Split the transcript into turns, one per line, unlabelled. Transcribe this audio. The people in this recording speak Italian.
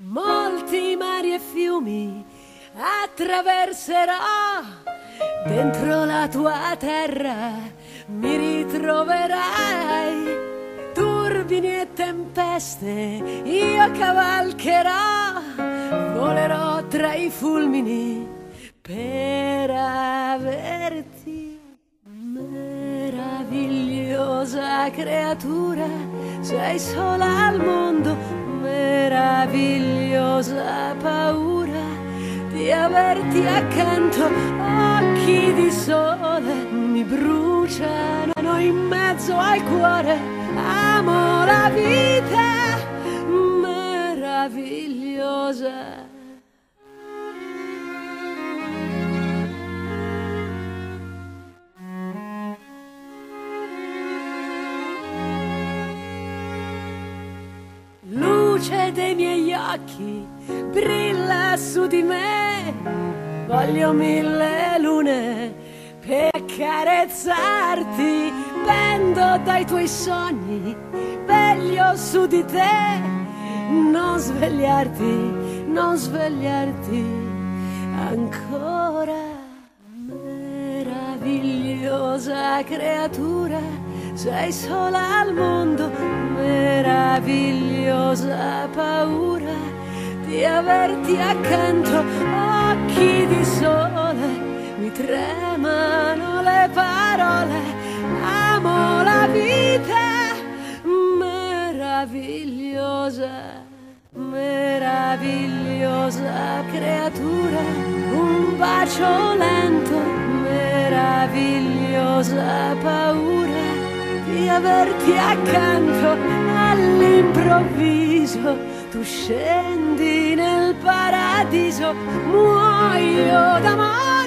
Molti mari e fiumi attraverserò. Dentro la tua terra mi ritroverai. Turbini e tempeste io cavalcherò. Volerò tra i fulmini per averti. Meravigliosa creatura sei sola al mondo. meravigliosa paura di averti accanto, occhi di sole mi bruciano in mezzo al cuore, amo la vita meravigliosa. Occhi brilla su di me. Voglio mille lune per carezzarti. Pendo dai tuoi sogni, veglio su di te. Non svegliarti, non svegliarti ancora. Meravigliosa creatura, sei sola al mondo, meravigliosa paura di averti accanto, occhi di sole, mi tremano le parole, amo la vita meravigliosa, meravigliosa creatura, un bacio lento, meravigliosa paura di averti accanto all'improvviso tu scendi nel paradiso muoio d'amore